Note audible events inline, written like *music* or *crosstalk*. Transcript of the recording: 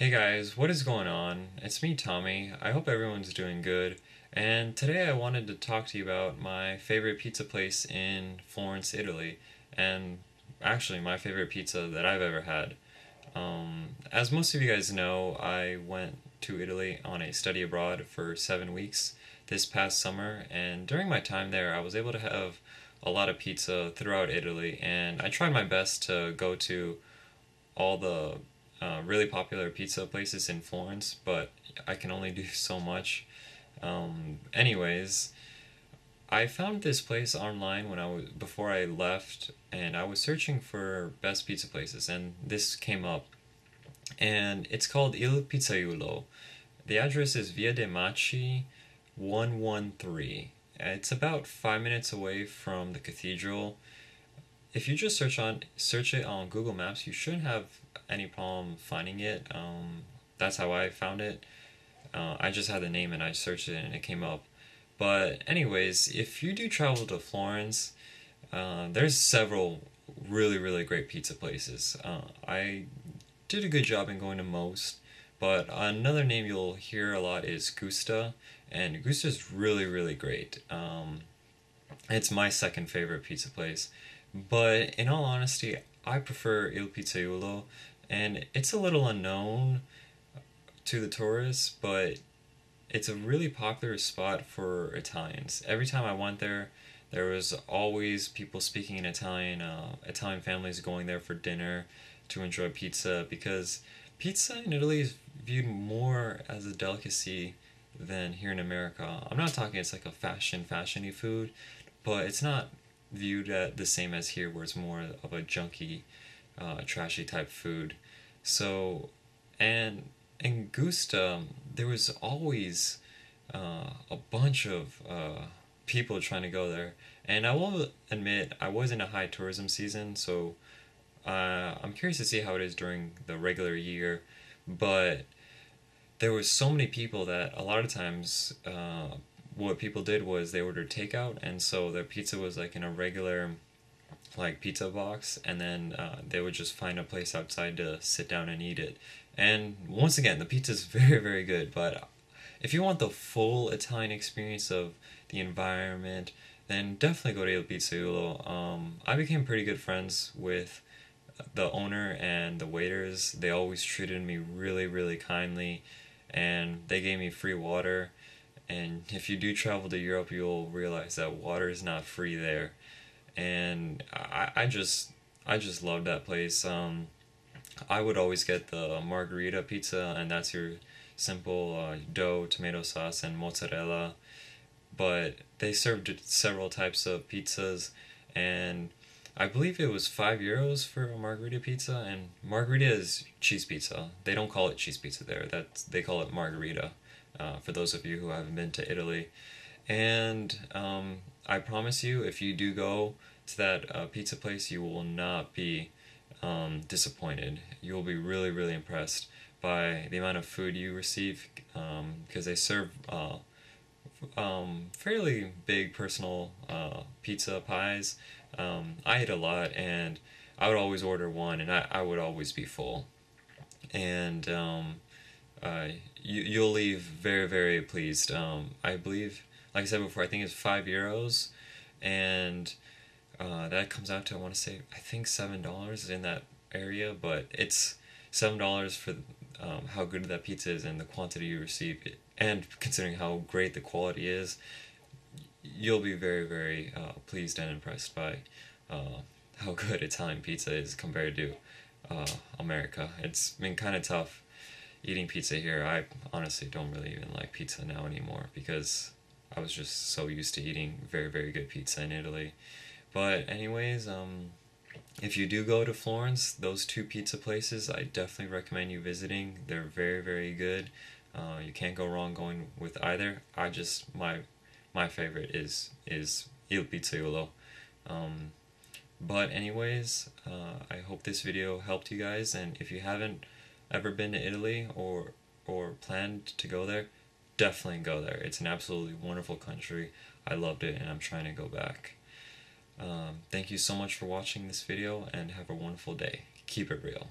Hey guys, what is going on? It's me, Tommy. I hope everyone's doing good. And today I wanted to talk to you about my favorite pizza place in Florence, Italy. And actually, my favorite pizza that I've ever had. Um, as most of you guys know, I went to Italy on a study abroad for seven weeks this past summer. And during my time there, I was able to have a lot of pizza throughout Italy. And I tried my best to go to all the uh, really popular pizza places in Florence, but I can only do so much. Um, anyways, I found this place online when I was before I left, and I was searching for best pizza places, and this came up, and it's called Il Pizzaiuolo. The address is Via de' Macci, one one three. It's about five minutes away from the cathedral if you just search on search it on Google Maps, you shouldn't have any problem finding it. Um, that's how I found it. Uh, I just had the name and I searched it and it came up. But anyways, if you do travel to Florence, uh, there's several really really great pizza places. Uh, I did a good job in going to most, but another name you'll hear a lot is Gusta, and Gusta is really really great. Um, it's my second favorite pizza place. But in all honesty, I prefer Il Pizzaiuolo, and it's a little unknown to the tourists, but it's a really popular spot for Italians. Every time I went there, there was always people speaking in Italian, uh, Italian families going there for dinner to enjoy pizza because pizza in Italy is viewed more as a delicacy than here in America. I'm not talking it's like a fashion fashiony food, but it's not viewed at the same as here, where it's more of a junky, uh, trashy type food. So, and in Gusta, there was always uh, a bunch of uh, people trying to go there. And I will admit, I was in a high tourism season, so uh, I'm curious to see how it is during the regular year. But there was so many people that a lot of times uh, what people did was they ordered takeout, and so their pizza was like in a regular like pizza box, and then uh, they would just find a place outside to sit down and eat it. And once again, the pizza is *laughs* very very good, but if you want the full Italian experience of the environment, then definitely go to Il Pizzaiuolo. Um, I became pretty good friends with the owner and the waiters. They always treated me really really kindly, and they gave me free water and if you do travel to Europe, you'll realize that water is not free there. And I, I just I just love that place. Um, I would always get the margherita pizza, and that's your simple uh, dough, tomato sauce, and mozzarella. But they served several types of pizzas, and I believe it was five euros for a margherita pizza. And margherita is cheese pizza. They don't call it cheese pizza there. That they call it margherita uh, for those of you who haven't been to Italy. And um, I promise you, if you do go to that uh, pizza place, you will not be um, disappointed. You will be really, really impressed by the amount of food you receive because um, they serve uh, um, fairly big personal uh, pizza pies. Um, I ate a lot and I would always order one and I, I would always be full. And um, uh, you you'll leave very very pleased. Um, I believe, like I said before, I think it's five euros, and uh, that comes out to I want to say I think seven dollars in that area, but it's seven dollars for um, how good that pizza is and the quantity you receive, and considering how great the quality is, you'll be very very uh, pleased and impressed by uh, how *laughs* good Italian pizza is compared to uh, America. It's been kind of tough eating pizza here, I honestly don't really even like pizza now anymore because I was just so used to eating very, very good pizza in Italy. But, anyways, um, if you do go to Florence, those two pizza places, I definitely recommend you visiting. They're very, very good. Uh, you can't go wrong going with either. I just my my favorite is is Il Pizzaiuolo. Um, but anyways, uh, I hope this video helped you guys, and if you haven't ever been to Italy or or planned to go there, definitely go there. It's an absolutely wonderful country. I loved it and I'm trying to go back. Um, thank you so much for watching this video and have a wonderful day. Keep it real.